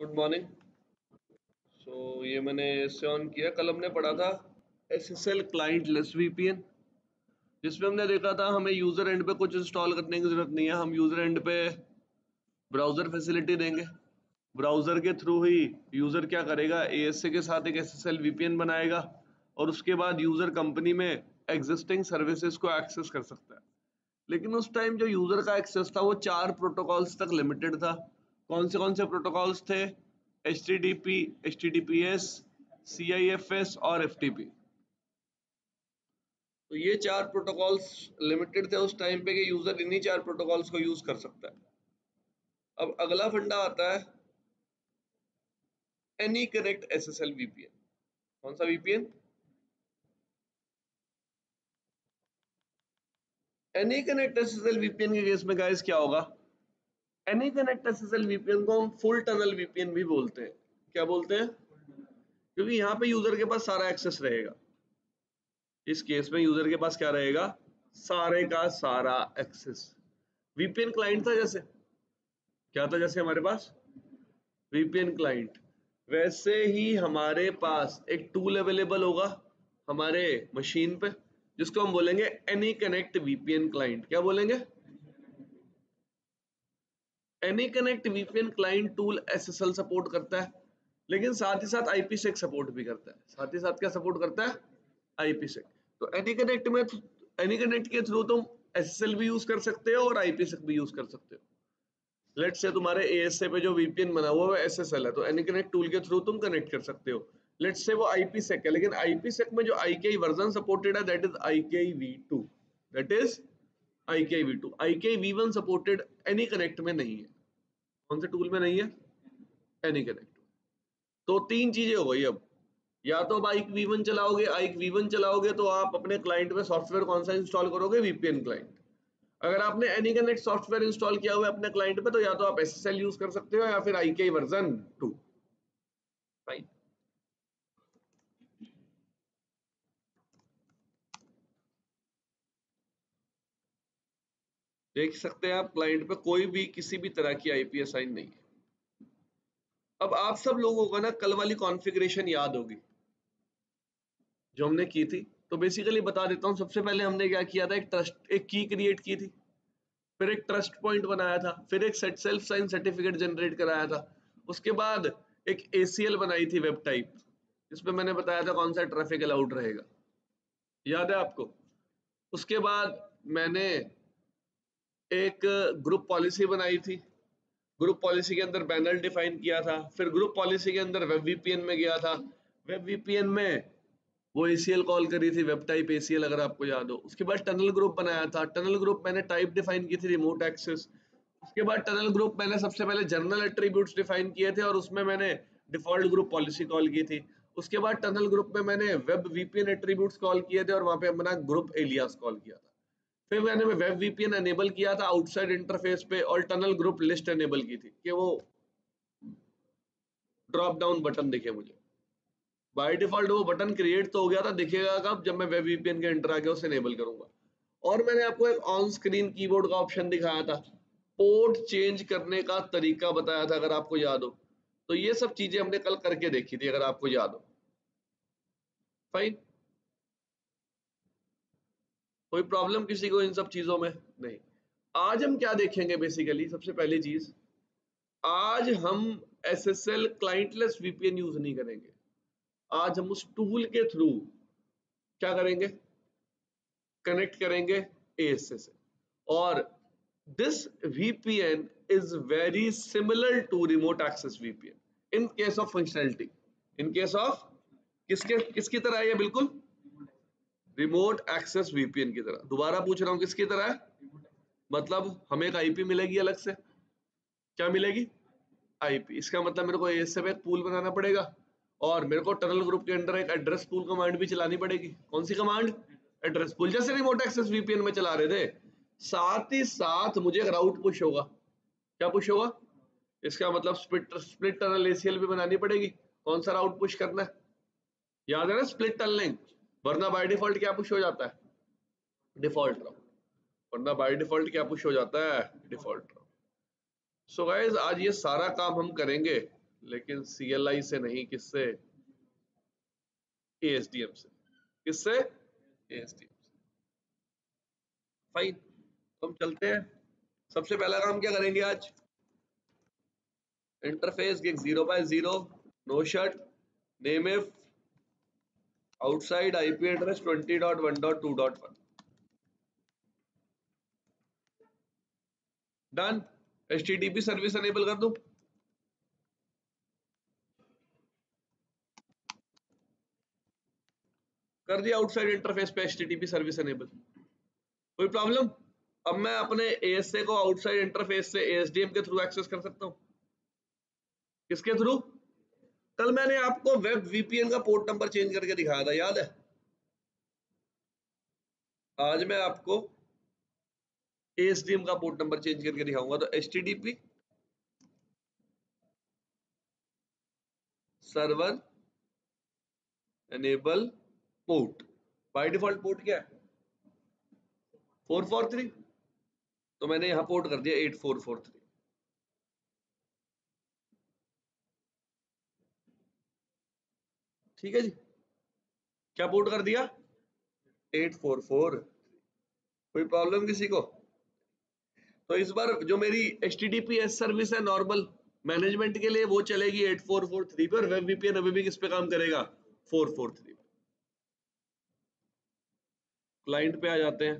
Good morning so ये मैंने इससे ऑन किया। कल हमने पढ़ा था S S L clientless VPN जिसमें हमने देखा था हमें यूज़र एंड पे कुछ इंस्टॉल करने की ज़रूरत नहीं है। हम यूज़र एंड पे ब्राउज़र फैसिलिटी देंगे। ब्राउज़र के थ्रू ही यूज़र क्या करेगा? ए के साथ एक एस एस एल वीपीएन बनाएगा और उसके बाद यूज़र कंपनी में एग्जिस्टिंग सर्विसेज़ को एक्सेस कर सकता है। लेकिन उस टाइम जो यूज़र का एक्सेस था, वो चार प्रोटोकॉल्स तक लिमिटेड था। कौन से कौन से प्रोटोकॉल्स थे? H T T P H T T P S C I F S और एफ़ टी पी तो ये चार प्रोटोकॉल्स लिमिटेड थे उस टाइम पे कि यूज़र इन्हीं चार प्रोटोकॉल्स को यूज़ कर सकता है। अब अगला फंडा आता है any connect S S L VPN कौन सा VPN any connect S S L VPN के केस में गाइस क्या होगा? एनी कनेक्ट वीपीएन को हम फुल टनल वीपीएन भी बोलते हैं। क्या बोलते हैं? क्योंकि यहाँ पे यूज़र के पास सारा एक्सेस रहेगा। इस केस में यूज़र के पास क्या रहेगा? सारे का सारा एक्सेस वीपीएन क्लाइंट था जैसे। क्या था जैसे हमारे पास? वीपीएन क्लाइंट वैसे ही हमारे पास एक टूल अवेलेबल होगा हमारे मशीन पे, जिसको हम बोलेंगे एनी कनेक्ट वीपीएन क्लाइंट क्या बोलेंगे? Any connect VPN client tool SSL support करता है, लेकिन साथ ही साथ आईपीसेक सपोर्ट भी करता है। साथ ही साथ क्या सपोर्ट करता है? आईपीसेक तो एनी कनेक्ट में एनी कनेक्ट के थ्रू तुम एसएसएल भी यूज़ कर सकते हो और आईपीसेक भी यूज़ कर सकते हो। लेट से तुम्हारे एएसए पे जो वीपीएन बना हुआ है एसएसएल है तो एनी कनेक्ट टूल के थ्रू तुम कनेक्ट कर सकते हो। लेट से वो आईपीसेक है, लेकिन आईपीसेक में जो IK version supported that is IK V two that is is IK V2 IK V1 supported any connect में नहीं है। कौन से टूल में नहीं है? एनी कनेक्ट तो तीन चीज़ें हो गई अब। या तो अब आइक V1 चलाओगे आइक V1 चलाओगे तो आप अपने क्लाइंट में सॉफ्टवेयर कौन सा इंस्टॉल करोगे? VPN क्लाइंट अगर आपने एनी कनेक्ट सॉफ्टवेयर इंस्टॉल किया हुआ है अपने क्लाइंट पे तो या तो आप SSL यूज़ कर सकते हो या फिर IK वर्जन 2 फाइन देख सकते हैं आप क्लाइंट पे कोई भी किसी भी तरह की आईपी असाइन नहीं है। अब आप सब लोगों को ना कल वाली कॉन्फ़िगरेशन याद होगी। जो हमने की थी। तो बेसिकली बता देता हूँ, सबसे पहले हमने क्या किया था? एक ट्रस्ट एक की क्रिएट की थी। फिर एक ट्रस्ट पॉइंट बनाया था। फिर एक set self sign certificate generate कराया था। उसके बाद एक एसीएल बनाई थी वेब टाइप जिसमें मैंने बताया था कौन सा ट्रैफ़िक अलाउड रहेगा। याद है आपको? उसके बाद मैंने एक ग्रुप पॉलिसी बनाई थी। ग्रुप पॉलिसी के अंदर बैनर डिफाइन किया था। फिर ग्रुप पॉलिसी के अंदर वेब वीपीएन में गया था। वेब वीपीएन में वो एसीएल कॉल करी थी वेब टाइप एसीएल अगर आपको याद हो। उसके बाद टनल ग्रुप बनाया था। टनल ग्रुप मैंने टाइप डिफाइन की थी रिमोट एक्सेस उसके बाद टनल ग्रुप मैंने सबसे पहले जर्नल एट्रीब्यूट्स डिफाइन किए थे और उसमें मैंने डिफ़ॉल्ट ग्रुप पॉलिसी कॉल की थी। उसके बाद टनल ग्रुप में मैंने वेब वीपीएन एट्रीब्यूट्स कॉल किए थे और वहाँ पे अपना ग्रुप एलियास कॉल किया था। फिर मैंने वेब वीपीएन एनेबल किया था आउटसाइड इंटरफेस पे और टनल ग्रुप लिस्ट एनेबल की थी कि वो ड्रॉप डाउन बटन दिखे मुझे। बाय डिफ़ॉल्ट वो बटन क्रिएट तो हो गया था, दिखेगा कब? जब मैं वेब वीपीएन के एंटर आके उसे एनेबल करूँगा। और मैंने आपको एक ऑन स्क्रीन कीबोर्ड का ऑप्शन दिखाया था। पोर्ट चेंज करने का तरीका बताया था, अगर आपको याद हो। तो ये सब चीज़ें हमने कल करके देखी थी, अगर आपको याद हो। फाइन कोई प्रॉब्लम किसी को इन सब चीज़ों में? नहीं। आज हम क्या देखेंगे बेसिकली सबसे पहली चीज़, आज हम S S L clientless VPN use नहीं करेंगे। आज हम उस टूल के थ्रू क्या करेंगे? कनेक्ट करेंगे एएसए से और this VPN is very similar to remote access VPN in case of functionality in case of किसके, किसकी तरह है बिल्कुल? रिमोट एक्सेस वीपीएन की तरह। दोबारा पूछ रहा हूँ, किसकी तरह मतलब हमें एक आईपी मिलेगी अलग से? क्या मिलेगी? आईपी इसका मतलब मेरे को एस एक पूल बनाना पड़ेगा और मेरे को टनल ग्रुप के अंदर एक एड्रेस पूल कमांड भी चलानी पड़ेगी। कौन सी कमांड एड्रेस पूल जैसे रिमोट एक्सेस वीपीएन में चला रहे थे, साथ ही साथ मुझे एक राउट पुश होगा। क्या पुश होगा? इसका मतलब स्प्लिट स्प्लिट टनल एसीएल भी बनानी पड़ेगी। कौन सा राउट पुश करना है? याद है ना स्प्लिट टनलिंग वरना बाय डिफ़ॉल्ट क्या पुश हो जाता है? डिफ़ॉल्ट राउट वरना बाय डिफ़ॉल्ट क्या पुश हो जाता है? डिफ़ॉल्ट राउट सो गाइस आज ये सारा काम हम करेंगे, लेकिन सीएलआई से नहीं, किससे? एएसडीएम से। किससे? एएसडीएम से। फाइन तो हम चलते हैं। सबसे पहला काम क्या करेंगे आज? Interface gig zero by zero no shut name if dot two dot one done H service enable कर दू? कर दिया आउटसाइड इंटरफेस पे एच सर्विस अनेबल कोई प्रॉब्लम अब मैं अपने एएसए को आउटसाइड इंटरफेस से एएसडीएम के थ्रू एक्सेस कर सकता हूँ। किसके थ्रू कल मैंने आपको वेब वीपीएन का पोर्ट नंबर चेंज करके दिखाया था, याद है? आज मैं आपको एएसडीएम का पोर्ट नंबर चेंज करके दिखाऊँगा। तो H server enable port by default port क्या है? फोर फोर थ्री तो मैंने यहाँ पोर्ट कर दिया एट फोर फोर थ्री ठीक है जी। क्या पोर्ट कर दिया? एट फोर फोर कोई प्रॉब्लम किसी को? तो इस बार जो मेरी एच एस सर्विस है नॉर्मल मैनेजमेंट के लिए, वो चलेगी एट फोर फोर थ्री पे और वेब वीपीएन अभी भी किस पे काम करेगा? फोर फोर थ्री क्लाइंट पे आ जाते हैं।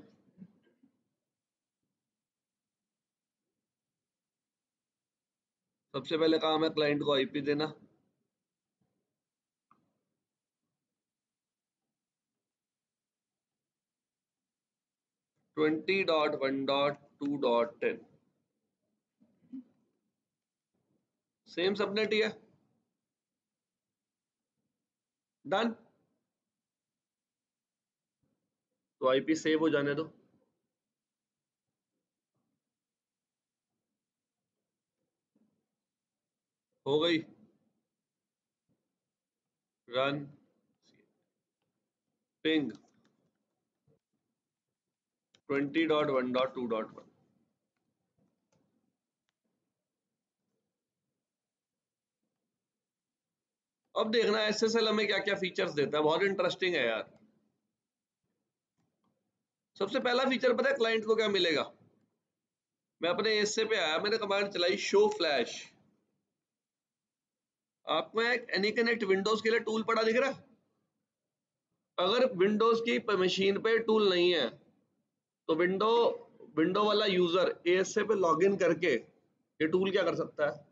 सबसे पहले काम है क्लाइंट को आईपी देना। Twenty dot one dot two dot ten same subnet ही है डन तो आईपी सेव हो जाने दो। हो गई। Run ping twenty dot one dot two dot one अब देखना एस एस हमें क्या क्या फीचर्स देता है। बहुत इंटरेस्टिंग है यार। सबसे पहला फीचर पता है क्लाइंट को क्या मिलेगा? मैं अपने एस पे आया, मैंने कमांड चलाई शो फ्लैश आपको एक एनी कनेक्ट विंडोज़ के लिए टूल पड़ा दिख रहा है? अगर विंडोज़ की मशीन पे टूल नहीं है तो विंडो विंडो वाला यूज़र ए एस ए पे लॉग इन करके ये टूल क्या कर सकता है?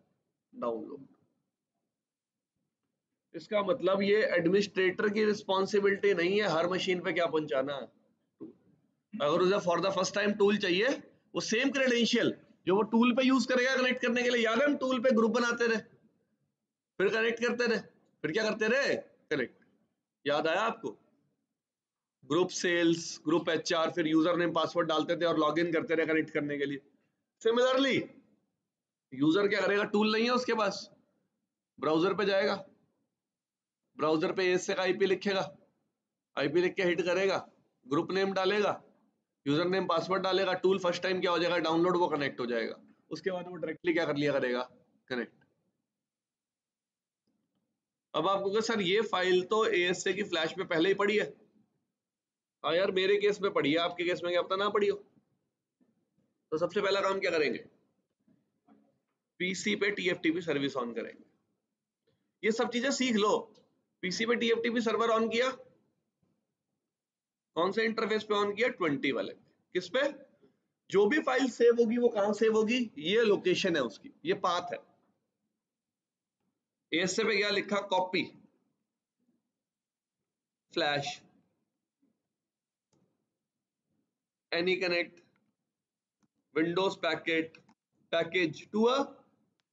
डाउनलोड इसका मतलब ये एडमिनिस्ट्रेटर की रिस्पॉन्सिबिलिटी नहीं है हर मशीन पे क्या पहुंचाना? है अगर उसे for the first time tool चाहिए, वो सेम क्रेडेंशियल जो वो टूल पे यूज़ करेगा कनेक्ट करने के लिए, याद है हम टूल पे ग्रुप बनाते रहे? फिर कनेक्ट करते रहे। फिर क्या करते रहे? कनेक्ट याद आया आपको? ग्रुप सेल्स, ग्रुप एचआर, फिर यूज़र नेम पासवर्ड डालते थे और लॉग इन करते रहे कनेक्ट करने के लिए। सिमिलरली यूज़र क्या करेगा? टूल नहीं है उसके पास। ब्राउज़र पे जाएगा। ब्राउज़र पे एस का आईपी लिखेगा। आईपी लिख के हिट करेगा। ग्रुप नेम डालेगा। यूज़र नेम पासवर्ड डालेगा। टूल फ़र्स्ट टाइम क्या हो जाएगा? डाउनलोड, वो कनेक्ट हो जाएगा। उसके बाद वो डायरेक्टली क्या कर लिया करेगा? कनेक्ट। अब आपको सर, ये फ़ाइल तो एएसए की फ्लैश पे पहले ही पड़ी है। हाँ यार, मेरे केस में है, आपके केस में क्या पता ना पड़ी हो। तो सबसे पहला काम क्या करेंगे? पीसी पे टीएफटीपी सर्विस ऑन करेंगे। ये सब चीज़ें सीख लो। पीसी पे टीएफटीपी सर्वर ऑन किया? कौन से इंटरफेस पे ऑन किया? ट्वेंटी वाले। किस पे? जो भी फ़ाइल सेव होगी, वो कहाँ सेव होगी? ये लोकेशन है उसकी। ये पाथ है। एस पे क्या लिखा? Copy flash any connect windows packet package to a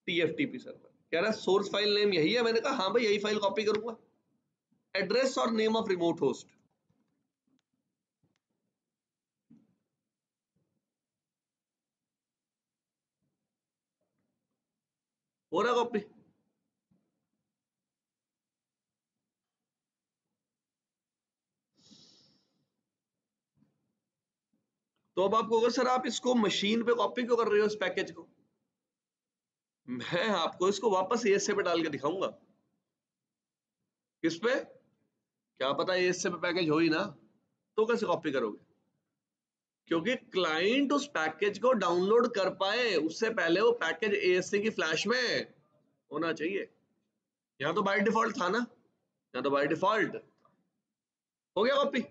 TFTP server कह रहा है सोर्स फ़ाइल नेम यही है। मैंने कहा हाँ भाई, यही फ़ाइल कॉपी करूँगा। एड्रेस और नेम ऑफ़ रिमोट होस्ट हो रहा कॉपी तो अब आपको अगर सर, आप इसको मशीन पे कॉपी क्यों कर रहे हो, इस पैकेज को? मैं आपको इसको वापस एएसए पे डाल के दिखाऊँगा। किस पे? क्या पता एएसए पे पैकेज हो ही ना तो कैसे कॉपी करोगे? क्योंकि क्लाइंट उस पैकेज को डाउनलोड कर पाए, उससे पहले वो पैकेज एएससी की फ्लैश में होना चाहिए। यहाँ तो बाय डिफ़ॉल्ट था ना, यहाँ तो बाय डिफ़ॉल्ट हो गया कॉपी?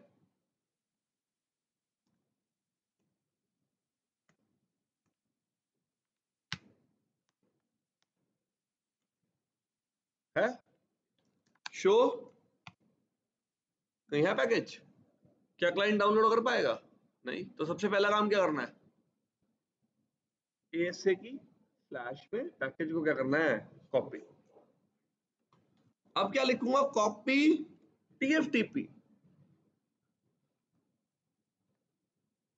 है? शो नहीं है पैकेज क्या क्लाइंट डाउनलोड कर पाएगा? नहीं तो सबसे पहला काम क्या करना है? एएसए की फ्लैश में पैकेज को क्या करना है? कॉपी अब क्या लिखूँगा? कॉपी टीएफटीपी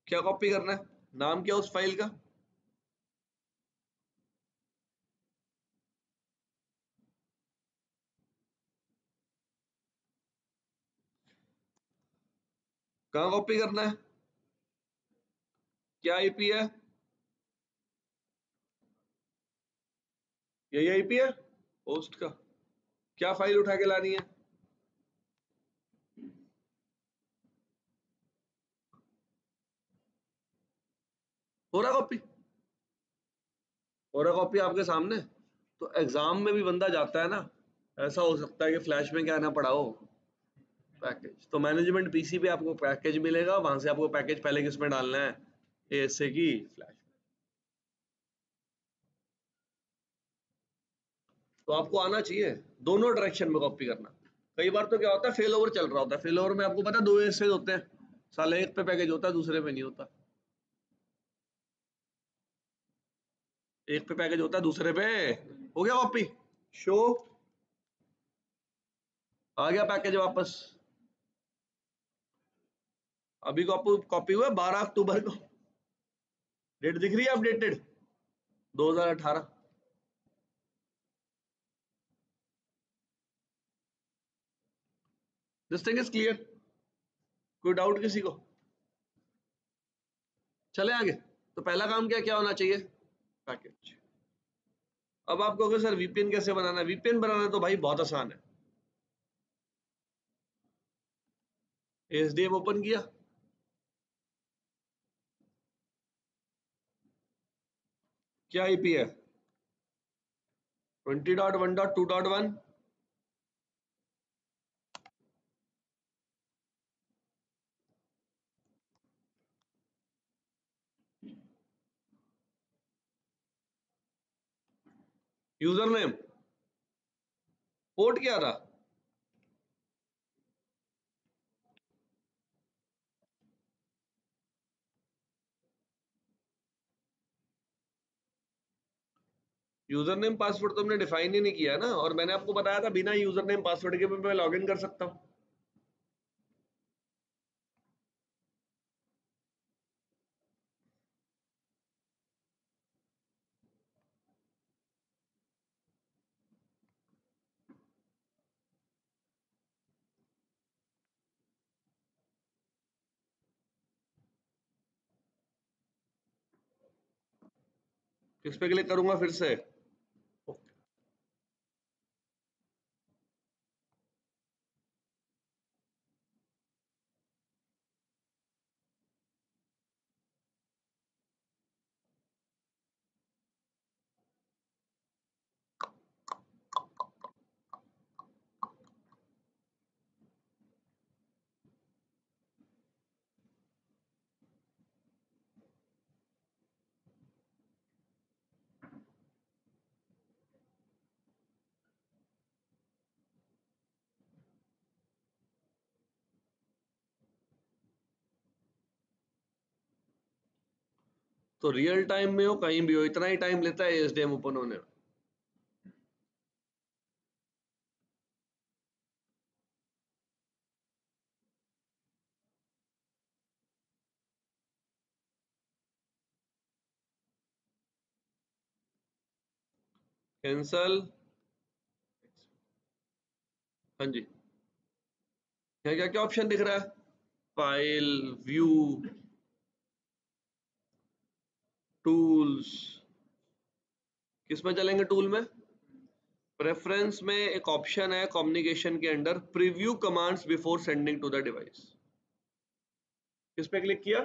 क्या कॉपी करना है? नाम क्या उस फ़ाइल का? कहा कॉपी करना है? क्या आईपी है? यही आईपी है? होस्ट का। क्या फ़ाइल उठा के लानी है? हो रहा कॉपी हो रहा कॉपी आपके सामने? तो एग्ज़ाम में भी बंदा जाता है ना, ऐसा हो सकता है कि फ्लैश में क्या ना हो पैकेज तो मैनेजमेंट पीसी पे आपको पैकेज मिलेगा, वहाँ से आपको पैकेज पहले किसमें डालना है? एएसए की फ्लैश तो आपको आना चाहिए, दोनों डायरेक्शन में कॉपी करना। कई बार तो क्या होता है फेल ओवर चल रहा होता है। फेल ओवर में आपको पता है, दो एएसए होते हैं। साले एक पे पैकेज होता है, दूसरे पे नहीं होता। एक पे पैकेज होता है, दूसरे पे हो गया कॉपी शो आ गया पैकेज वापस। अभी कॉपी हुआ बारह अक्टूबर को। डेट दिख रही है updated 2018 this thing is clear कोई डाउट किसी को? चले आगे। तो पहला काम क्या क्या होना चाहिए? पैकेज अब आप कहोगे सर वीपीएन कैसे बनाना है? वीपीएन बनाना तो भाई बहुत आसान है। एसडीएम ओपन किया। क्या आईपी है? Twenty dot one dot two dot one user name port क्या था? यूज़र नेम पासवर्ड तो हमने डिफाइन ही नहीं किया ना, और मैंने आपको बताया था बिना यूज़र नेम पासवर्ड के मैं लॉग इन कर सकता हूँ। किस पे क्लिक करूँगा फिर से? तो रियल टाइम में हो, कहीं भी हो, इतना ही टाइम लेता है एसडीएम ओपन होने में कैंसल हाँ जी। क्या क्या क्या ऑप्शन दिख रहा है? फ़ाइल व्यू टूल्स किसमें चलेंगे टूल में? प्रेफरेंस में एक ऑप्शन है कम्युनिकेशन के under preview commands before sending to the device किस पे क्लिक किया?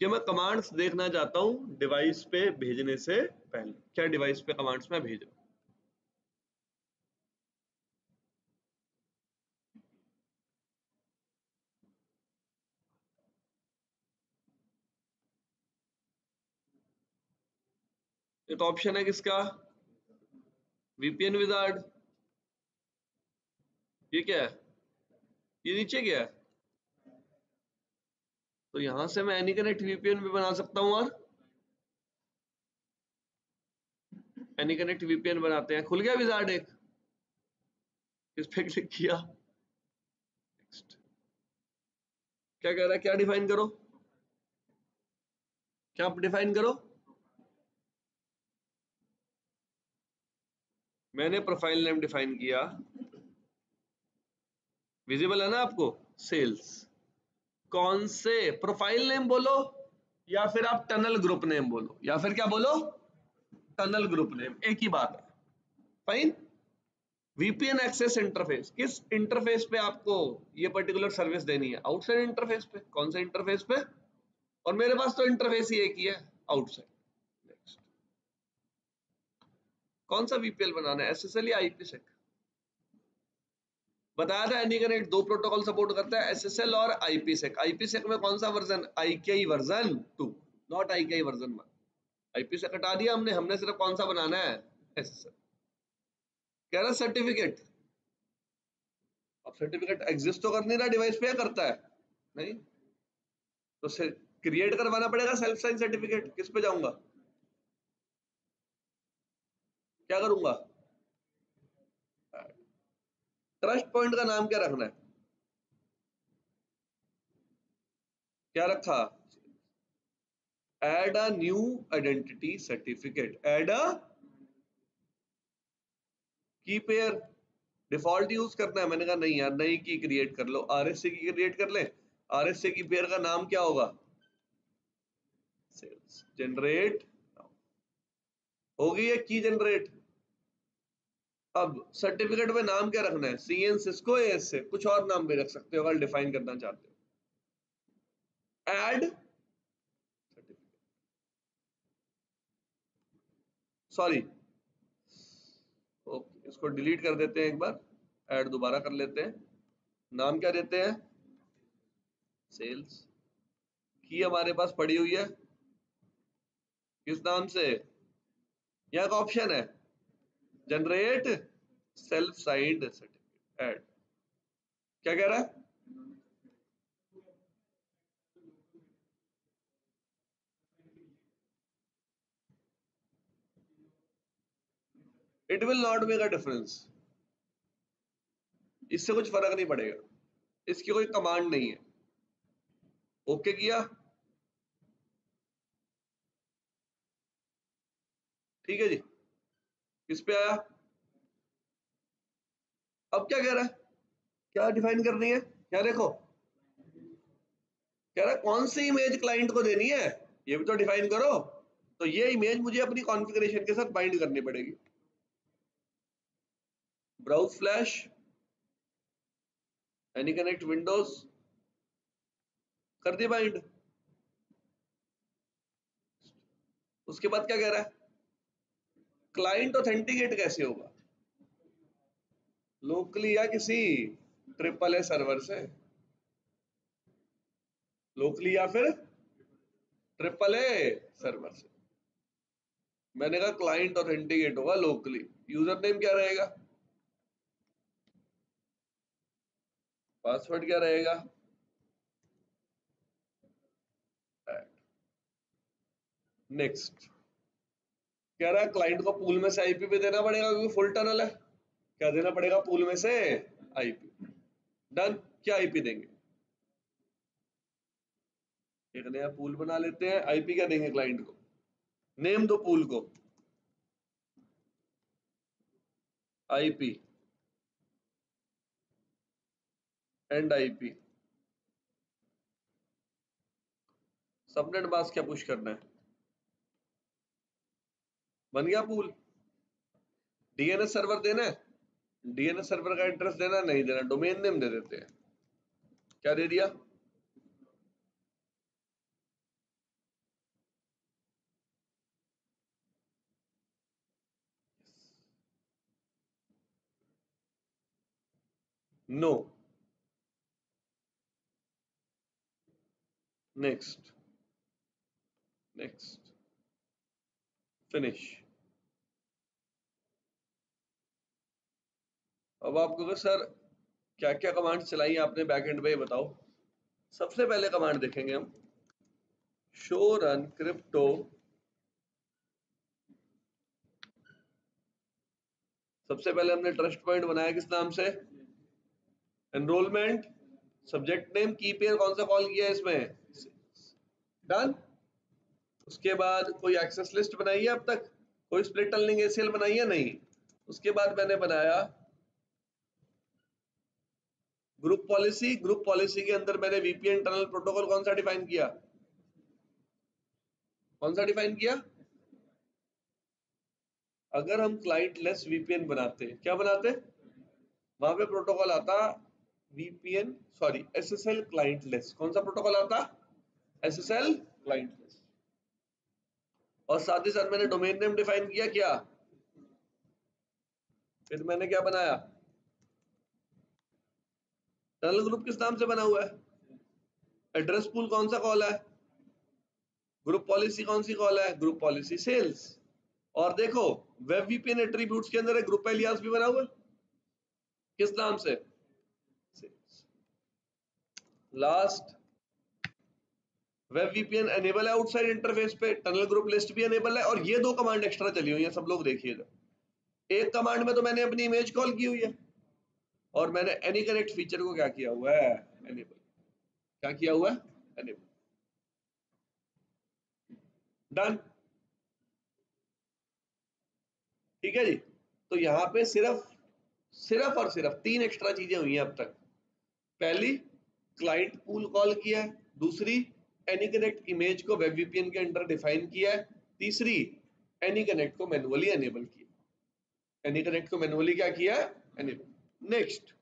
कि मैं कमांड्स देखना चाहता हूँ डिवाइस पे भेजने से पहले। क्या डिवाइस पे कमांड्स मैं भेज रहा एक ऑप्शन है किसका? वीपीएन विजार्ड ये क्या है? ये नीचे क्या है? तो यहाँ से मैं एनी कनेक्ट वीपीएन भी बना सकता हूँ, और एनी कनेक्ट वीपीएन बनाते हैं। खुल गया विजार्ड एक। इस पे क्लिक किया? क्या कह रहा है? क्या डिफाइन करो? क्या आप डिफाइन करो? मैंने प्रोफ़ाइल नेम डिफाइन किया। विजिबल है ना आपको? सेल्स कौन से? प्रोफ़ाइल नेम बोलो, या फिर आप टनल ग्रुप नेम बोलो। या फिर क्या बोलो? टनल ग्रुप नेम एक ही बात है। फाइन वीपीएन एक्सेस इंटरफेस किस इंटरफेस पे आपको ये पर्टिकुलर सर्विस देनी है? आउटसाइड इंटरफेस पे। कौन सा इंटरफेस पे? और मेरे पास तो इंटरफेस ही एक ही है आउटसाइड कौन सा वीपीएल बनाना है? एसएसएल या आईपीसेक बताया था एनी कनेक्ट दो प्रोटोकॉल सपोर्ट करता है एसएसएल और आईपीसेक आईपीसेक में कौन सा version IKE version two not IKE version one IPsec हटा दिया हमने हमने सिर्फ़ कौन सा बनाना है? एसएसएल कह रहा सर्टिफिकेट अब सर्टिफिकेट एग्जिस्ट तो कर नहीं रहा डिवाइस पे करता है? नहीं? तो क्रिएट करवाना पड़ेगा सेल्फ साइन सर्टिफिकेट किस पे जाऊँगा? क्या करूँगा? ट्रस्ट पॉइंट का नाम क्या रखना है? क्या रखा? Add a new identity certificate add a key pair default use करना है। मैंने कहा, नहीं यार, नई की क्रिएट कर लो। आर आरएससी की क्रिएट कर ले? आरएससी की पेयर का नाम क्या होगा? सेल्स जनरेट होगी एक की जनरेट अब सर्टिफिकेट में नाम क्या रखना है? सी एन सिस्को एस से कुछ और नाम भी रख सकते हो, अगर डिफाइन करना चाहते हो। एड सॉरी ओके इसको डिलीट कर देते हैं एक बार। ऐड दोबारा कर लेते हैं। नाम क्या देते हैं? सेल्स की हमारे पास पड़ी हुई है। किस नाम से? यहाँ का ऑप्शन है। Generate self signed certificate add क्या कह रहा है? It will not make a difference इससे कुछ फ़र्क नहीं पड़ेगा। इसकी कोई कमांड नहीं है। ओके okay किया? ठीक है जी। किस पे आया? अब क्या कह रहा है? क्या डिफाइन करनी है? क्या देखो? कह रहा है, कौन सी इमेज क्लाइंट को देनी है? ये भी तो डिफाइन करो। तो ये इमेज मुझे अपनी कॉन्फ़िगरेशन के साथ बाइंड करनी पड़ेगी। Browse flash any connect windows कर दी बाइंड उसके बाद क्या कह रहा है? क्लाइंट ऑथेंटिकेट कैसे होगा? लोकली या किसी ट्रिपल ए सर्वर से? लोकली या फिर ट्रिपल ए सर्वर से? मैंने कहा क्लाइंट ऑथेंटिकेट होगा लोकली। यूज़र नेम क्या रहेगा? पासवर्ड क्या रहेगा? नेक्स्ट कह रहा है क्लाइंट को पूल में से आईपी भी देना पड़ेगा क्योंकि फुल टनल है। क्या देना पड़ेगा पूल में से? आईपी डन क्या आईपी देंगे? एक नया पूल बना लेते हैं। आईपी क्या देंगे क्लाइंट को? नेम दो पूल को। IP end IP subnet mask क्या पुश करना है? बन गया पूल। डीएनएस सर्वर देना है। डीएनएस सर्वर का एड्रेस देना नहीं देना डोमेन नेम दे देते हैं। क्या दे दिया? नो नेक्स्ट नेक्स्ट फिनिश अब आपको तो सर क्या क्या कमांड चलाई आपने बैकएंड पे बताओ। सबसे पहले कमांड देखेंगे हम। शो रन क्रिप्टो सबसे पहले हमने ट्रस्ट पॉइंट बनाया किस नाम से? Enrollment subject name key pair कौन सा कॉल किया इसमें? डन उसके बाद कोई एक्सेस लिस्ट बनाई है अब तक? कोई स्प्लिट एसीएल बनाई है? नहीं। उसके बाद मैंने बनाया ग्रुप पॉलिसी ग्रुप पॉलिसी के अंदर मैंने वीपीएन टनल प्रोटोकॉल कौन सा डिफाइन किया? कौन सा डिफाइन किया? अगर हम क्लाइंट लेस वीपीएन बनाते, क्या बनाते? वहाँ पे प्रोटोकॉल आता VPN sorry SSL client less कौन सा प्रोटोकॉल आता? एसएसएल क्लाइंट लेस और साथ ही साथ मैंने डोमेन नेम डिफाइन किया क्या? फिर मैंने क्या बनाया? टनल ग्रुप किस नाम से बना हुआ है? एड्रेस पूल कौन सा कॉल है? ग्रुप पॉलिसी कौन सी कॉल है? ग्रुप पॉलिसी सेल्स और देखो वेब वीपीएन एट्रीब्यूट्स के अंदर ग्रुप एलियास भी बना हुआ है। किस नाम से? लास्ट वेब वीपीएन एनेबल है आउटसाइड इंटरफेस पे। टनल ग्रुप लिस्ट भी एनेबल है। और ये दो कमांड एक्स्ट्रा चली हुई है, सब लोग देखिएगा। एक कमांड में तो मैंने अपनी इमेज कॉल की हुई है। और मैंने एनी कनेक्ट फीचर को क्या किया हुआ है? एनेबल क्या किया हुआ है? एनेबल डन ठीक है जी? तो यहाँ पे सिर्फ़ सिर्फ़ और सिर्फ़ तीन एक्स्ट्रा चीज़ें हुई हैं अब तक। पहली क्लाइंट पूल कॉल किया है। दूसरी एनी कनेक्ट इमेज को वेब वीपीएन के अंडर डिफाइन किया है। तीसरी एनी कनेक्ट को मैनुअली एनेबल किया। एनी कनेक्ट को मैनुअली क्या किया एनेबल नेक्स्ट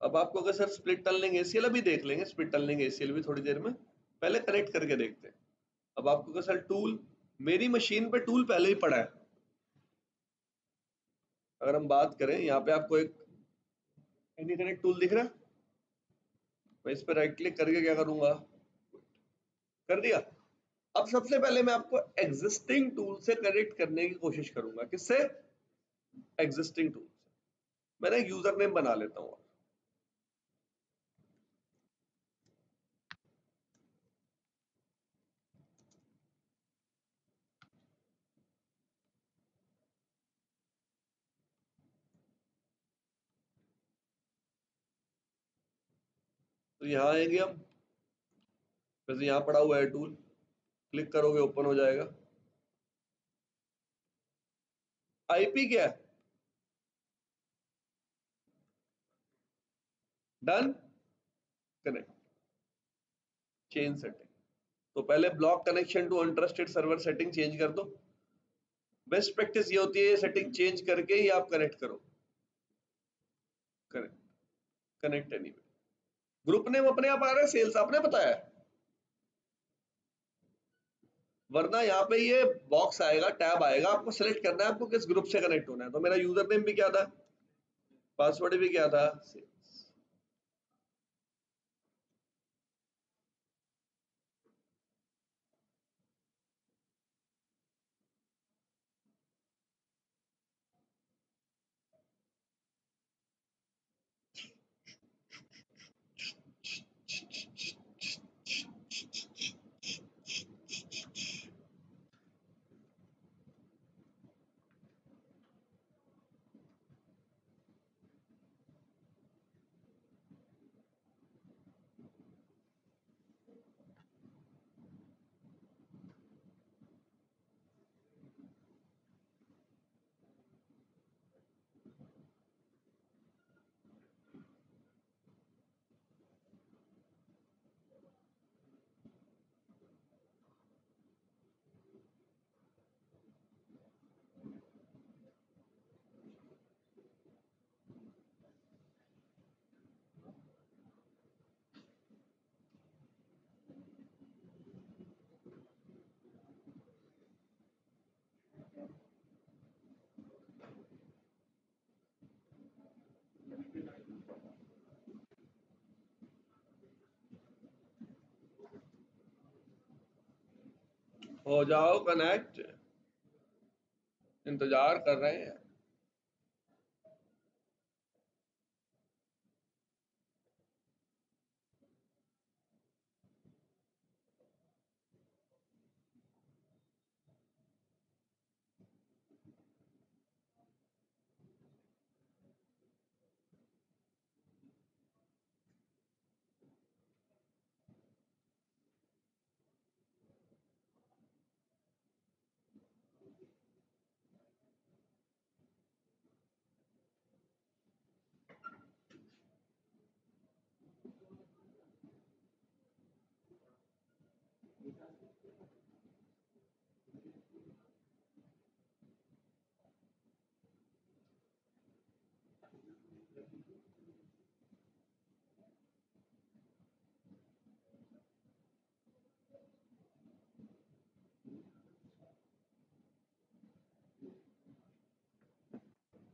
अब आपको अगर सर स्प्लिट टनलिंग एसीएल अभी देख लेंगे स्प्लिट टनलिंग एसीएल भी थोड़ी देर में, पहले कनेक्ट करके देखते हैं। अब आपको अगर सर टूल मेरी मशीन पे टूल पहले ही पड़ा है। अगर हम बात करें, यहाँ पे आपको एक एनी कनेक्ट टूल दिख रहा है। मैं इस पर राइट क्लिक करके क्या करूँगा? कर दिया। अब सबसे पहले मैं आपको एग्जिस्टिंग टूल से कनेक्ट करने की कोशिश करूँगा। किससे? एग्जिस्टिंग टूल मैंने यूज़र नेम बना लेता हूँ। तो यहाँ आएँगे हम। वैसे यहाँ पड़ा हुआ है टूल क्लिक करोगे ओपन हो जाएगा। आईपी क्या है? डन कनेक्ट चेंज सेटिंग तो पहले block connection to untrusted server setting change कर दो। बेस्ट प्रैक्टिस ये होती है सेटिंग चेंज करके ही आप कनेक्ट करो। Connect connect anyway group name अपने आप आ रहा सेल्स आपने बताया वरना यहाँ पे ये बॉक्स आएगा टैब आएगा, आपको सेलेक्ट करना है, आपको किस ग्रुप से कनेक्ट होना है। तो मेरा यूज़र नेम भी क्या था? पासवर्ड भी क्या था? हो जाओ कनेक्ट इंतज़ार कर रहे हैं।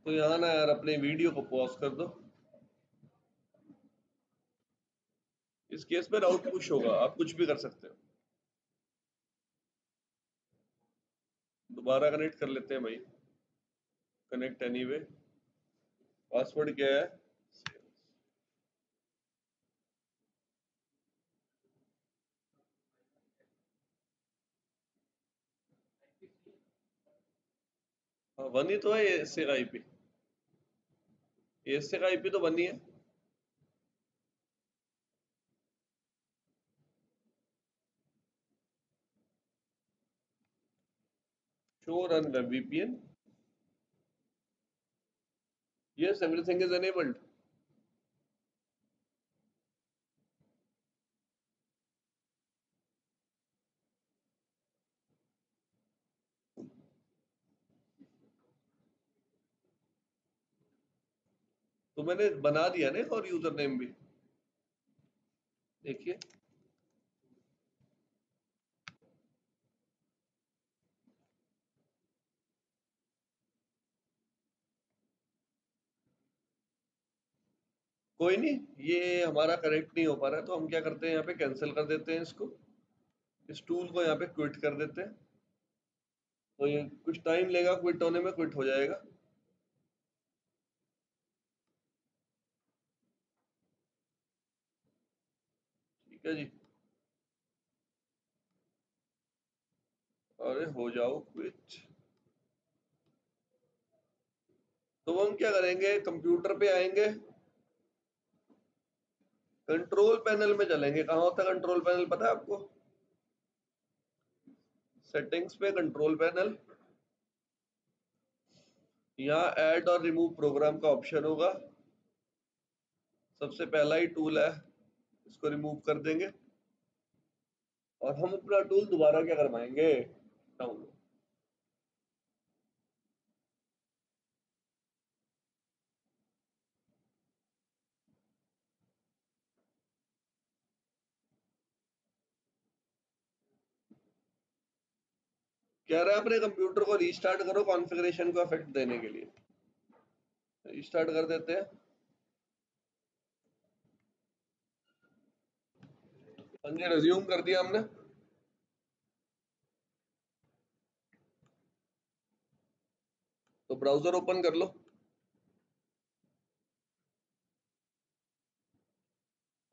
तो यहाँ ना यार अपने वीडियो को पॉज कर दो। इस केस में राउट पुश होगा, आप कुछ भी कर सकते हो। दोबारा कनेक्ट कर लेते हैं भाई। कनेक्ट एनीवे पासवर्ड क्या है? वन ही तो है एसए का आईपी एसए का आईपी तो बनी ही। है show run web VPN. Yes, everything is enabled. तो मैंने बना दिया ना और यूज़र नेम भी देखिए कोई नहीं, ये हमारा करेक्ट नहीं हो पा रहा है तो हम क्या करते हैं यहाँ पे कैंसिल कर देते हैं इसको। इस टूल को यहाँ पे क्विट कर देते हैं। तो ये कुछ टाइम लेगा क्विट होने में क्विट हो जाएगा। ठीक है जी। अरे, हो जाओ क्विट तो हम क्या करेंगे कंप्यूटर पे आएँगे। कंट्रोल पैनल में चलेंगे। कहा होता है कंट्रोल पैनल पता है आपको? सेटिंग्स पे कंट्रोल पैनल यहाँ ऐड और रिमूव प्रोग्राम का ऑप्शन होगा। सबसे पहला ही टूल है, इसको रिमूव कर देंगे। और हम अपना टूल दोबारा क्या करवाएँगे? डाउनलोड कह रहा है अपने कंप्यूटर को रीस्टार्ट करो कॉन्फ़िगरेशन को इफ़ेक्ट देने के लिए। रीस्टार्ट कर देते हैं। हाँ रिज्यूम कर दिया हमने। तो ब्राउज़र ओपन कर लो।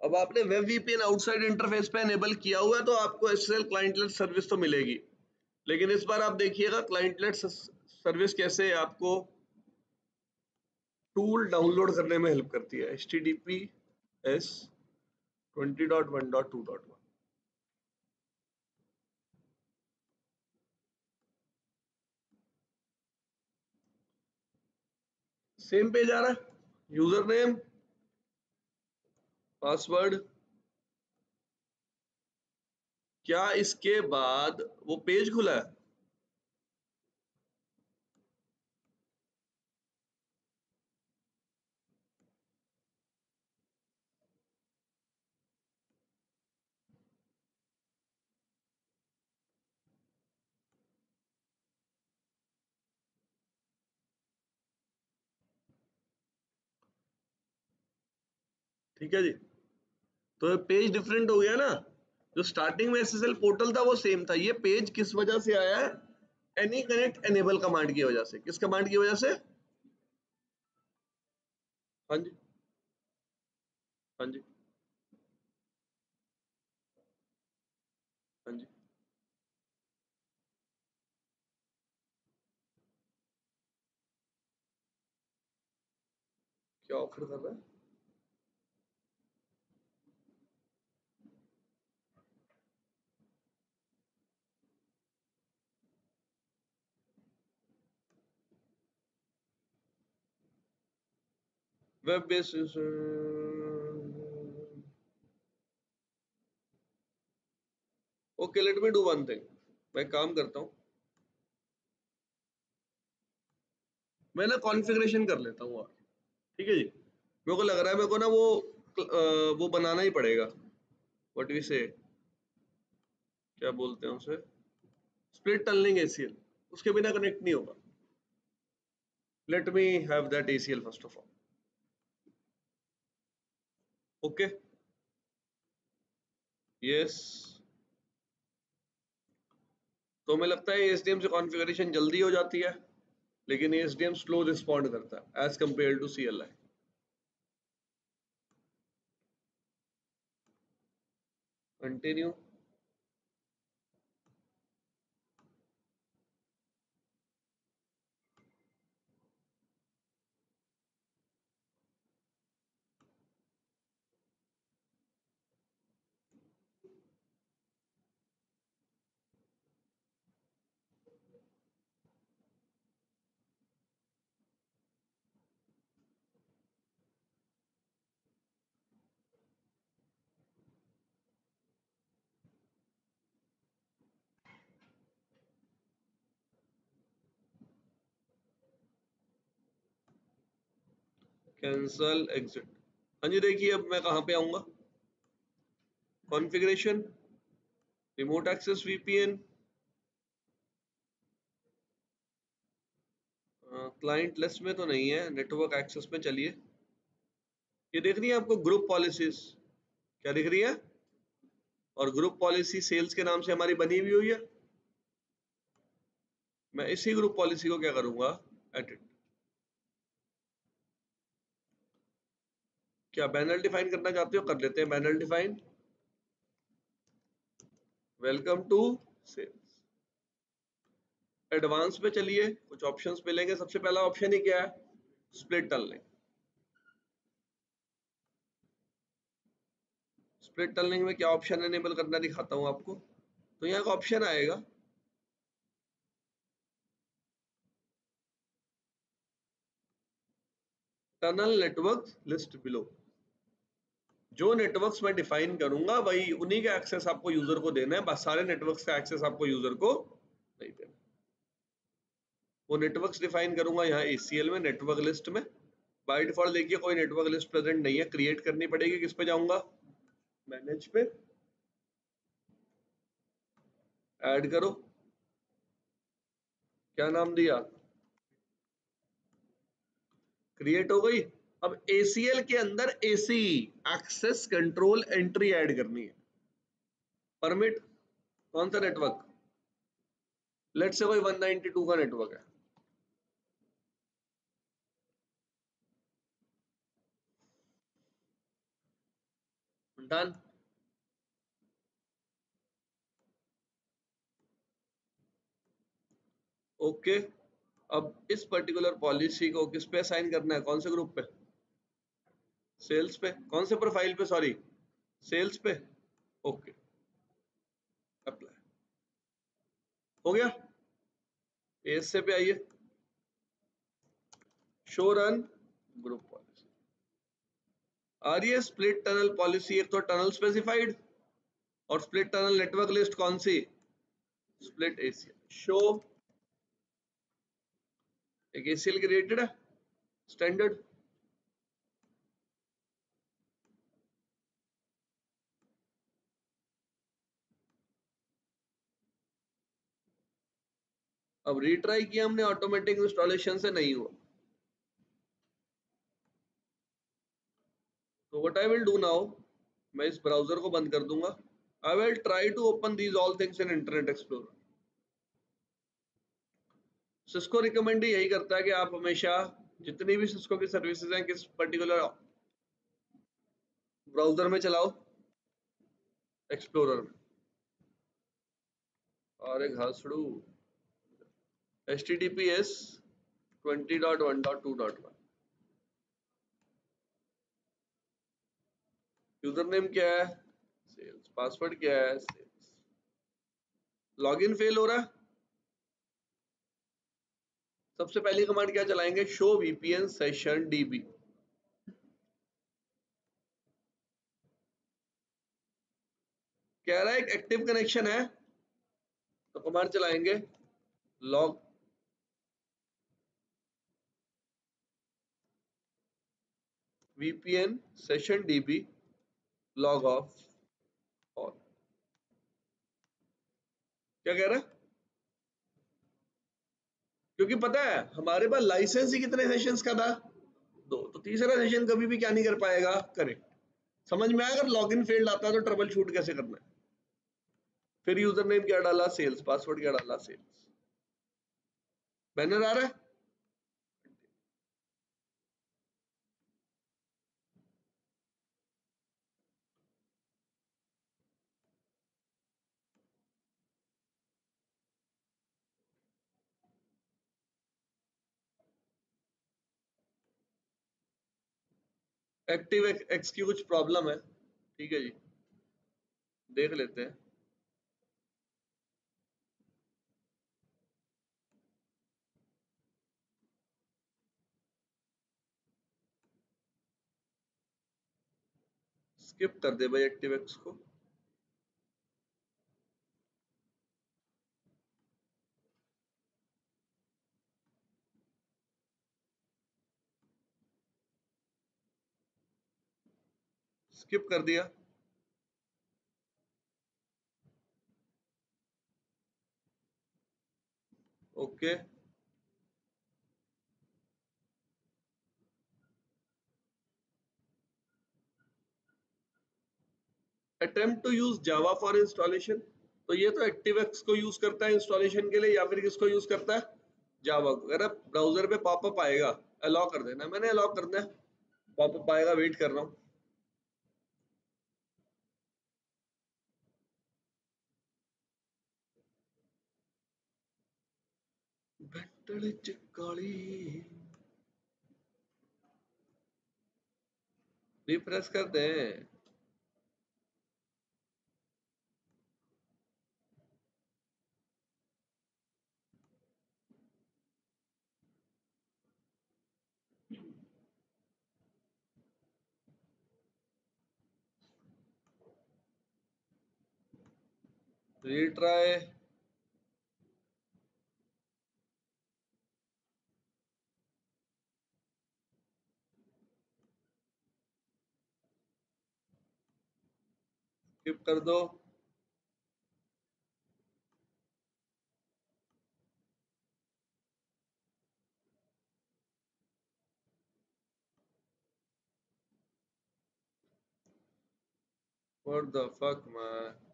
अब आपने वेब वीपीएन आउटसाइड इंटरफेस पे एनेबल किया हुआ है तो आपको एसएसएल क्लाइंटलेट सर्विस तो मिलेगी। लेकिन इस बार आप देखिएगा क्लाइंटलेट सर्विस कैसे आपको टूल डाउनलोड करने में हेल्प करती है। H T T P S twenty dot one dot two dot one same page आ रहा है यूज़र नेम पासवर्ड क्या इसके बाद वो पेज खुला है? ठीक है जी। तो पेज डिफरेंट हो गया ना? जो स्टार्टिंग में एसएसएल पोर्टल था वो सेम था। ये पेज किस वजह से आया है? एनी कनेक्ट एनेबल कमांड की वजह से। किस कमांड की वजह से? हाँ जी। हाँ जी। हाँ जी। क्या ऑफ़र कर रहा है? Web based okay let me do one thing मैं काम करता हूँ। मैं ना कॉन्फ़िगरेशन कर लेता हूँ और। ठीक है जी? मेरे को लग रहा है मेरे को ना वो वो बनाना ही पड़ेगा। व्हाट वी से क्या बोलते हैं उसे? स्प्लिट टनलिंग एसीएल उसके बिना कनेक्ट नहीं होगा। Let me have that ACL first of all okay yes तो हमें लगता है एसडीएम से कॉन्फ़िगरेशन जल्दी हो जाती है, लेकिन एसडीएम स्लो रिस्पॉन्ड करता है as compare to C L I continue cancel exit हाँ जी, देखिए अब मैं कहाँ पे आऊँगा? Configuration remote access VPN client list में तो नहीं है नेटवर्क एक्सेस में चलिए। ये देख रही है आपको ग्रुप पॉलिसीज़ क्या दिख रही है? और ग्रुप पॉलिसी सेल्स के नाम से हमारी बनी हुई हुई है। मैं इसी ग्रुप पॉलिसी को क्या करूँगा? एडिट क्या बैनर डिफाइन करना चाहते हो? कर लेते हैं banner define welcome to sales advance पे चलिए, कुछ ऑप्शंस मिलेंगे। सबसे पहला ऑप्शन ही क्या है? स्प्लिट टनलिंग स्प्लिट टनलिंग में क्या ऑप्शन एनेबल करना दिखाता हूँ आपको? तो यहाँ का ऑप्शन आएगा। टनल नेटवर्क लिस्ट बिलो जो नेटवर्क्स मैं डिफाइन करूँगा, वही उन्हीं का एक्सेस आपको यूज़र को देना है, बस सारे नेटवर्क्स का एक्सेस आपको यूज़र को नहीं देना वो नेटवर्क्स डिफाइन करूँगा यहाँ एसीएल में नेटवर्क लिस्ट में। बाई डिफ़ॉल्ट देखिए, कोई नेटवर्क लिस्ट प्रेजेंट नहीं है क्रिएट करनी पड़ेगी, किस पे जाऊँगा? मैनेज पे। ऐड करो। क्या नाम दिया? क्रिएट हो गई? अब ACL के अंदर AC access control entry add करनी है। परमिट कौन सा नेटवर्क लेट से कोई 192 का नेटवर्क है। Done okay okay. अब इस पर्टिकुलर पॉलिसी को किस पे साइन करना है? कौन से ग्रुप पे? सेल्स पे, कौन से प्रोफ़ाइल पे सॉरी सेल्स पे? ओके अप्लाई हो गया? एस से पे आइए। शो रन ग्रुप पॉलिसी आ रही है स्प्लिट टनल पॉलिसी एक तो टनल स्पेसिफाइड और स्प्लिट टनल नेटवर्क लिस्ट कौन सी? स्प्लिट एसीएल शो एक एसीएल क्रिएटेड है? स्टैंडर्ड अब रीट्राई किया हमने ऑटोमेटिक इंस्टॉलेशन से नहीं हुआ। तो what I will do now मैं इस ब्राउज़र को बंद कर दूँगा। I will try to open these all things in Internet Explorer. Cisco recommend यही करता है कि आप हमेशा जितनी भी सिस्को की सर्विसेज़ हैं, किस पर्टिकुलर ब्राउज़र में चलाओ एक्सप्लोरर में। और एक हसड़ू डॉट वन यूज़र नेम क्या है? सेल्स पासवर्ड क्या है? सेल्स लॉगिन फेल हो रहा? है सबसे पहली कमांड क्या चलाएँगे? शो वीपीएन सेशन डीबी कह रहा है एक एक्टिव कनेक्शन है तो कमांड चलाएँगे log VPN session DB log off all क्या कह रहा? क्योंकि पता है, हमारे पास लाइसेंस ही कितने सेशंस का था? दो। तो तीसरा सेशन कभी भी क्या नहीं कर पाएगा? करेक्ट समझ में आया? अगर लॉगिन फेल्ड आता है तो ट्रबल शूट कैसे करना है? फिर यूज़र नेम क्या डाला? सेल्स पासवर्ड क्या डाला? सेल्स बैनर आ रहा है? एक्टिव एक्स की कुछ प्रॉब्लम है, ठीक है जी। देख लेते हैं। स्किप कर दे भाई एक्टिव एक्स को। स्किप कर दिया। Okay. Attempt to use Java for installation तो ये तो एक्टिवेक्स को यूज़ करता है इंस्टॉलेशन के लिए या फिर किसको यूज़ करता है? जावा को। अगर ब्राउज़र पे पॉपअप आएगा अलाउ कर देना। मैंने अलाउ करना है पॉपअप आएगा वेट कर रहा हूँ। വെട്ടളിച്ച് കളി रिफ्रेश कर दें retry स्किप कर दो What the fuck, man?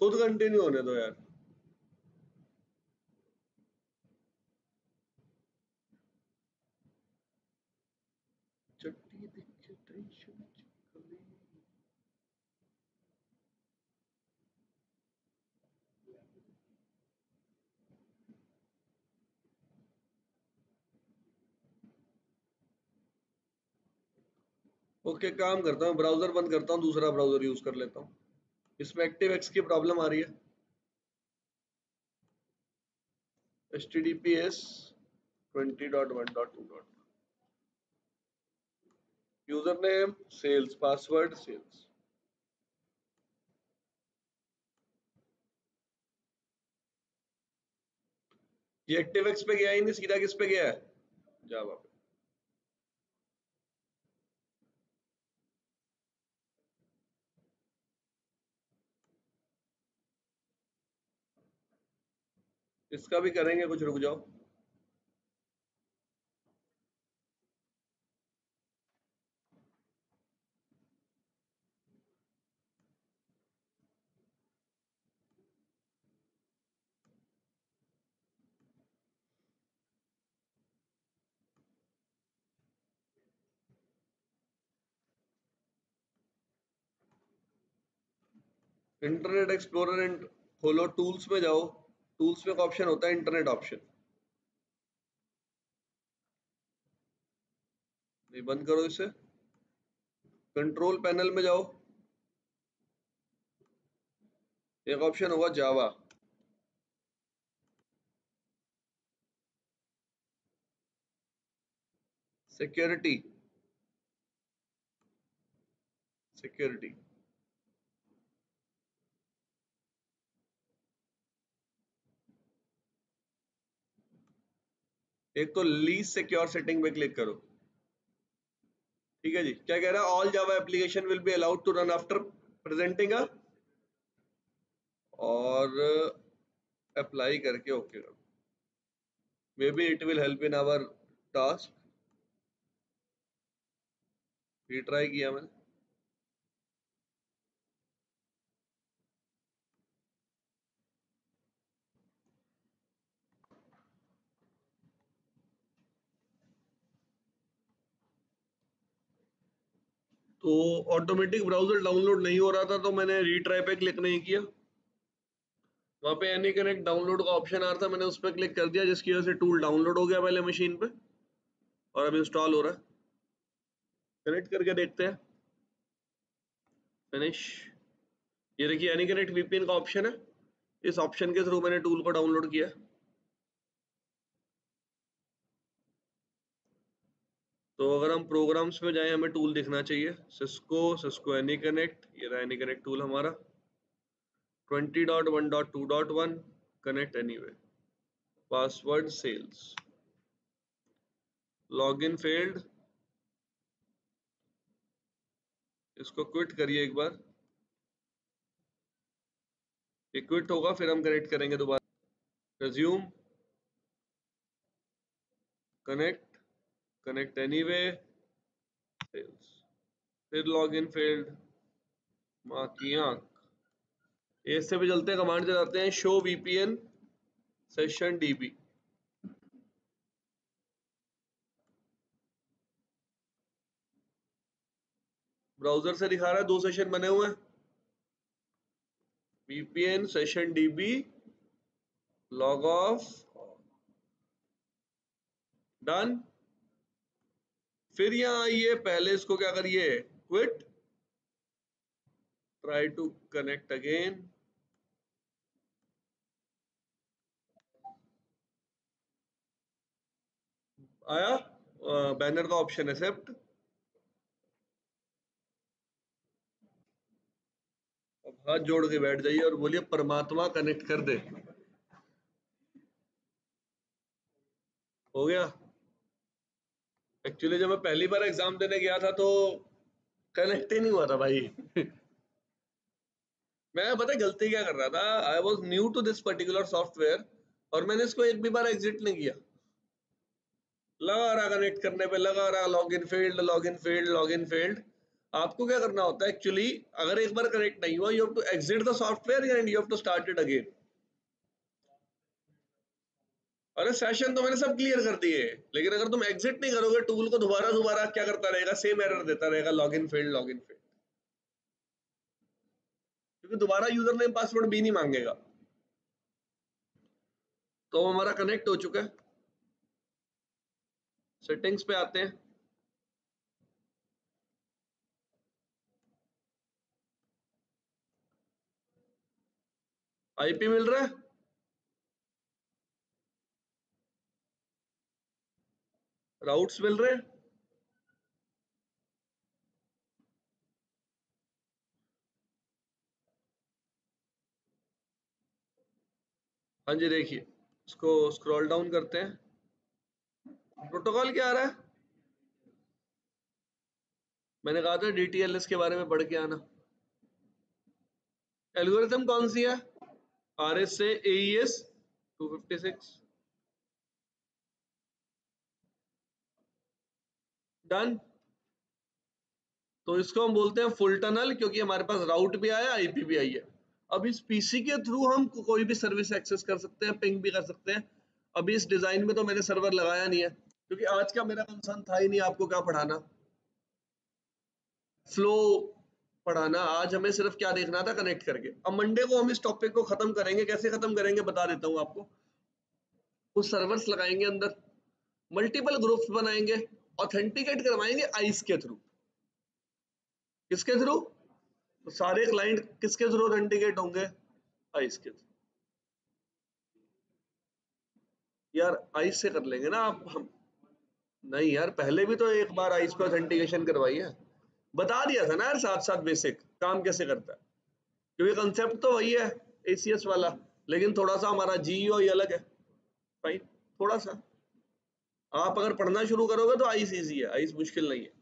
खुद कंटिन्यू होने दो यार। ओके काम करता हूँ ब्राउज़र बंद करता हूँ, दूसरा ब्राउज़र यूज़ कर लेता हूँ। इसमें एक्टिव एक्स की प्रॉब्लम आ रही है। H T T P S twenty dot one dot two dot user name sales password sales ये एक्टिव एक्स पे गया ही नहीं, सीधा किस पे गया है? जावा इसका भी करेंगे कुछ रुक जाओ। इंटरनेट एक्सप्लोरर खोलो टूल्स में जाओ। टूल्स में एक ऑप्शन होता है, इंटरनेट ऑप्शन। बंद करो इसे। कंट्रोल पैनल में जाओ। एक ऑप्शन होगा जावा। सिक्योरिटी। सिक्योरिटी। एक तो लीज सिक्योर सेटिंग पे क्लिक करो। ठीक है जी? क्या कह रहा है? All Java application will be allowed to run after presenting और अप्लाई करके ओके करो may be it will help in our task ये ट्राई किया मैंने। तो ऑटोमेटिक ब्राउज़र डाउनलोड नहीं हो रहा था तो मैंने रीट्राई पे क्लिक नहीं किया। वहाँ पे एनी कनेक्ट डाउनलोड का ऑप्शन आ रहा था, मैंने उस पर क्लिक कर दिया, जिसकी वजह से टूल डाउनलोड हो गया पहले मशीन पे, और अब इंस्टॉल हो रहा है। कनेक्ट करके देखते हैं। फिनिश ये देखिए एनी कनेक्ट वीपीएन का ऑप्शन है। इस ऑप्शन के थ्रू मैंने टूल को डाउनलोड किया। तो अगर हम प्रोग्राम्स में जाएँ, हमें टूल दिखना चाहिए। सिस्को सिस्को एनी कनेक्ट ये रहा एनी कनेक्ट टूल हमारा 20.1.2.1 connect anyway password sales login failed इसको क्विट करिए एक बार। ये क्विट होगा, फिर हम कनेक्ट करेंगे दोबारा। Resume connect connect anyway. Fails फिर login failed. माँ इससे भी चलते हैं कमांड चलाते हैं show VPN session DB browser से दिखा रहा है, दो सेशन बने हुए VPN session DB log off done फिर यहाँ आइए पहले इसको क्या करिए? Quit try to connect again आया? बैनर का ऑप्शन एक्सेप्ट अब हाथ जोड़ के बैठ जाइए और बोलिए, परमात्मा कनेक्ट कर दे। हो गया? एक्चुअली जब मैं पहली बार एग्ज़ाम देने गया था तो कनेक्ट ही नहीं हुआ था भाई। मैं, पता गलती क्या कर रहा था? I was new to this particular software और मैंने इसको एक भी बार एग्जिट नहीं किया। लगा रहा कनेक्ट करने पे लगा रहा log in field log in field log in field आपको क्या करना होता है एक्चुअली अगर एक बार कनेक्ट नहीं हुआ you have to exit the software and you have to start it again अरे सेशन तो मैंने सब क्लियर कर दिए। लेकिन अगर तुम एग्जिट नहीं करोगे टूल को दोबारा दोबारा क्या करता रहेगा? सेम एरर देता रहेगा log in field log in field क्योंकि दोबारा यूज़र नेम पासवर्ड भी नहीं मांगेगा। तो हमारा कनेक्ट हो चुका है। सेटिंग्स पे आते हैं। आईपी मिल रहा है? राउट्स मिल रहे हाँ। जी, देखिए, इसको स्क्रॉल डाउन करते हैं। प्रोटोकॉल क्या आ रहा है? मैंने कहा था डीटीएलएस के बारे में पढ़ के आना। एल्गोरिथम कौन सी है? आर एस एस 256 डन तो इसको हम बोलते हैं फुल टनल क्योंकि हमारे पास राउट भी आया आईपी भी आई है। अब इस पीसी के थ्रू हम कोई भी सर्विस एक्सेस कर सकते हैं पिंग भी कर सकते हैं। अभी इस डिज़ाइन में तो मैंने सर्वर लगाया नहीं है, क्योंकि आज का मेरा कंसर्न था ही नहीं आपको क्या पढ़ाना। फ्लो पढ़ाना, आज हमें सिर्फ़ क्या देखना था कनेक्ट करके। अब मंडे को हम इस टॉपिक को खत्म करेंगे, कैसे खत्म करेंगे, बता देता हूँ आपको। कुछ सर्वर्स लगाएँगे अंदर। मल्टीपल ग्रुप्स बनाएँगे। ऑथेंटिकेट करवाएँगे आइस के थ्रू किसके थ्रू तो सारे क्लाइंट किसके थ्रू ऑथेंटिकेट होंगे? आइस के थ्रू यार आइस से कर लेंगे ना आप, हम। नहीं यार, पहले भी तो एक बार आइस पे ऑथेंटिकेशन करवाई है। बता दिया था ना यार साथ साथ बेसिक काम कैसे करता है। क्योंकि कंसेप्ट तो वही है एसीएस वाला। लेकिन थोड़ा सा हमारा जीईओ अलग है। भाई थोड़ा सा। आप अगर पढ़ना शुरू करोगे तो आइस इजी है आइस मुश्किल नहीं है।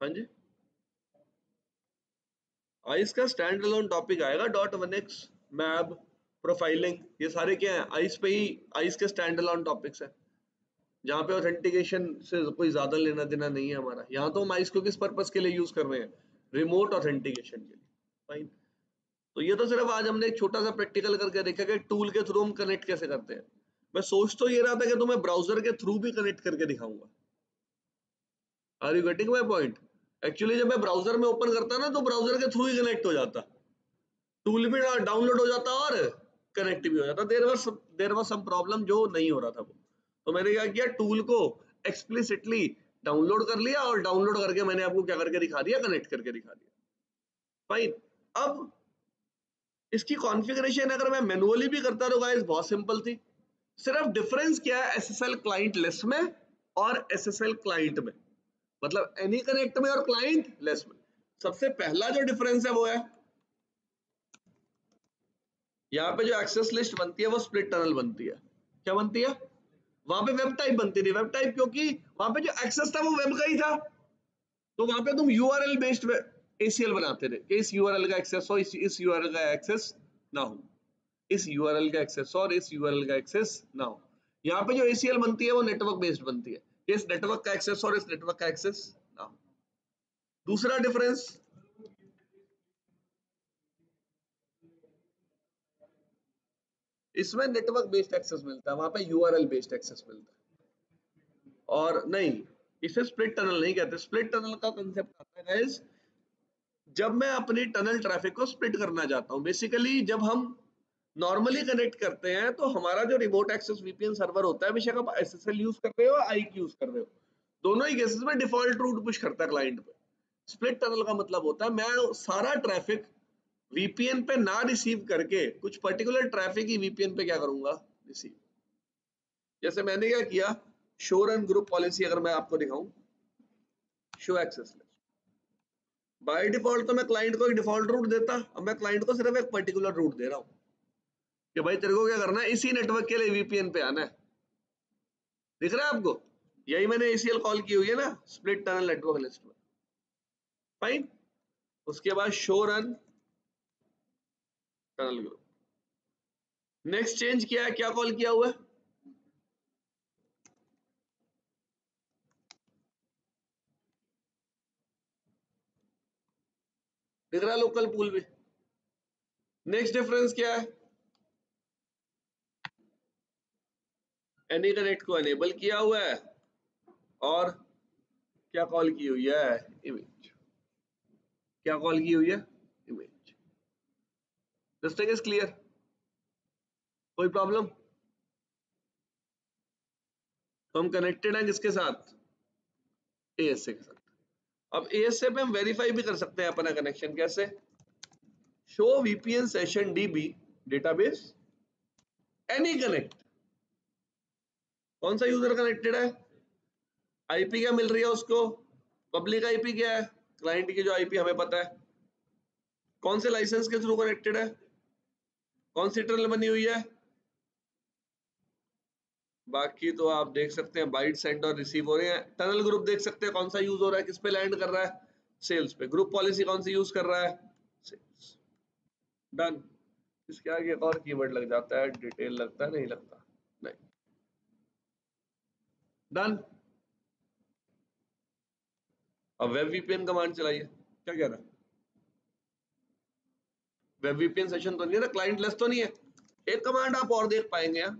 हाँ जी। आइस का स्टैंड अलोन टॉपिक आएगा dot one X MAB profiling ये सारे क्या है? आइस पे ही आइस के स्टैंड अलोन टॉपिक्स है। जहाँ पे ऑथेंटिकेशन से कोई ज़्यादा लेना देना नहीं है हमारा। यहाँ तो हम आइस को किस पर्पज के लिए यूज़ कर रहे हैं? रिमोट ऑथेंटिकेशन के लिए। फाइन तो ये तो सिर्फ़ आज हमने एक छोटा सा प्रैक्टिकल करके देखा कि टूल के थ्रू हम कनेक्ट कैसे करते हैं। मैं सोच तो ये रहा था कि तुम्हें ब्राउज़र के थ्रू भी कनेक्ट करके दिखाऊँगा। Are you getting my point actually जब मैं ब्राउज़र में ओपन करता ना तो ब्राउज़र के थ्रू ही कनेक्ट हो जाता। टूल भी डाउनलोड हो जाता और कनेक्ट भी हो जाता। There was there was some problem जो नहीं हो रहा था वो। तो मैंने क्या किया टूल को एक्सप्लिसिटली डाउनलोड कर लिया और डाउनलोड करके मैंने आपको क्या करके दिखा दिया? कनेक्ट करके दिखा दिया। फाइन अब इसकी कॉन्फ़िगरेशन अगर मैं मैनुअली भी करता तो गाइस बहुत सिंपल थी। सिर्फ़ डिफरेंस क्या है एसएसएल क्लाइंट लेस में और एसएसएल क्लाइंट में? मतलब एनी कनेक्ट में और क्लाइंट लेस में। सबसे पहला जो डिफरेंस है वो है, यहाँ पे जो एक्सेस लिस्ट बनती है, वो स्प्लिट टनल बनती है। क्या बनती है? वहाँ पे वेब टाइप बनती थी। वेब टाइप क्योंकि वहाँ पे जो एक्सेस था, वो वेब का ही था। तो वहाँ पे तुम यूआरएल बेस्ड एसीएल बनाते थे कि इस यूआरएल का एक्सेस हो इस, इस यूआरएल का एक्सेस ना हो। इस यूआरएल का एक्सेस और इस यूआरएल का एक्सेस ना हो। यहाँ पे जो एसीएल बनती है वो नेटवर्क बेस्ड बनती है। इस नेटवर्क का एक्सेस और इस नेटवर्क का एक्सेस ना हो। दूसरा डिफरेंस इसमें नेटवर्क बेस्ड एक्सेस मिलता है। वहाँ पे यूआरएल बेस्ड एक्सेस मिलता है। और नहीं इसे स्प्लिट टनल नहीं कहते। स्प्लिट टनल का कंसेप्ट आता है जब मैं अपनी टनल ट्रैफ़िक को स्प्लिट करना चाहता हूँ बेसिकली जब हम नॉर्मली कनेक्ट करते हैं तो हमारा जो रिमोट एक्सेस वीपीएन सर्वर होता है बेशक आप एसएसएल यूज़ कर रहे हो आई यूज़ कर रहे हो? दोनों ही केसेस में डिफ़ॉल्ट रूट पुश करता है क्लाइंट पे। स्प्लिट टनल का मतलब होता है, मैं सारा ट्रैफ़िक वीपीएन पे ना रिसीव करके कुछ पर्टिकुलर ट्रैफ़िक ही वीपीएन पे क्या करूँगा? रिसीव जैसे मैंने क्या किया शो रन ग्रुप पॉलिसी अगर मैं आपको दिखाऊँ show access list by default तो मैं क्लाइंट को एक डिफ़ॉल्ट रूट देता, अब मैं क्लाइंट को सिर्फ़ एक पर्टिकुलर रूट दे रहा हूँ। कि भाई तेरे को क्या करना है? इसी नेटवर्क के लिए वीपीएन पे आना है। दिख रहा है आपको? यही मैंने एसीएल कॉल की हुई है ना स्प्लिट टनल नेटवर्क लिस्ट में। फाइन उसके बाद show run tunnel group next change किया क्या कॉल किया हुआ है? दिख रहा लोकल पूल भी नेक्स्ट डिफरेंस क्या है? एनी कनेक्ट को एनेबल किया हुआ है और क्या कॉल की हुई है? इमेज क्या कॉल की हुई है? इमेज दिस इज़ क्लियर कोई प्रॉब्लम तो हम कनेक्टेड हैं किसके साथ? एएसए के साथ। अब एएसए पे हम वेरीफाई भी कर सकते हैं अपना कनेक्शन कैसे? Show VPN session DB database any connect कौन सा यूज़र कनेक्टेड है? आईपी क्या मिल रही है उसको? पब्लिक आईपी क्या है? क्लाइंट की जो आईपी हमें पता है। कौन से लाइसेंस के थ्रू कनेक्टेड है? कौन सी टनल बनी हुई है? बाकी तो आप देख सकते हैं बाइट सेंड और रिसीव हो रहे हैं। टनल ग्रुप देख सकते हैं कौन सा यूज़ हो रहा है, किस पे लैंड कर रहा है। सेल्स पे। ग्रुप पॉलिसी कौन सी यूज़ कर रहा है। सेल्स डन इसके आगे एक और कीवर्ड लग जाता है डिटेल लगता है, नहीं लगता। नहीं। डन अब वेब वीपीएन कमांड चलाइए। क्या कह रहा है? वेब वीपीएन सेशन तो नहीं है ना क्लाइंट लेस तो नहीं है। एक कमांड आप और देख पाएँगे यहाँ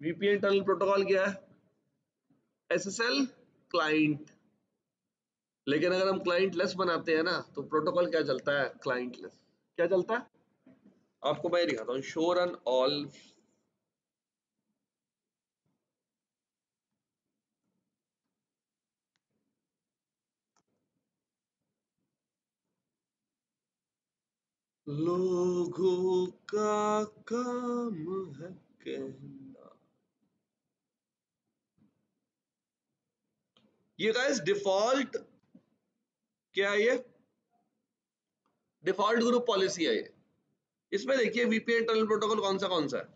वीपीएन टनल प्रोटोकॉल क्या है? एसएसएल क्लाइंट लेकिन अगर हम क्लाइंट लेस बनाते हैं ना तो प्रोटोकॉल क्या चलता है? क्लाइंट लेस क्या चलता है? आपको मैं दिखाता हूँ शो रन ऑल लोगों का काम है कहना। ये गाइस डिफ़ॉल्ट क्या है ये? डिफ़ॉल्ट ग्रुप पॉलिसी है ये। इसमें देखिए वीपीएन टनल प्रोटोकॉल कौन सा कौन सा है?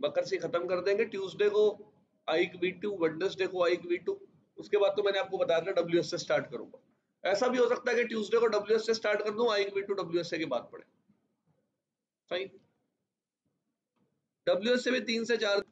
बकर से खत्म कर देंगे। ट्यूसडे को आईक वी टू वेडनेसडे को आईक वी टू उसके बाद तो मैंने आपको बता दिया डब्ल्यू से स्टार्ट करूँगा। ऐसा भी हो सकता है कि ट्यूसडे को डब्ल्यूएस से स्टार्ट कर दू आईक वी टू डब्ल्यू के बाद पड़े फाइन डब्ल्यू से भी तीन से चार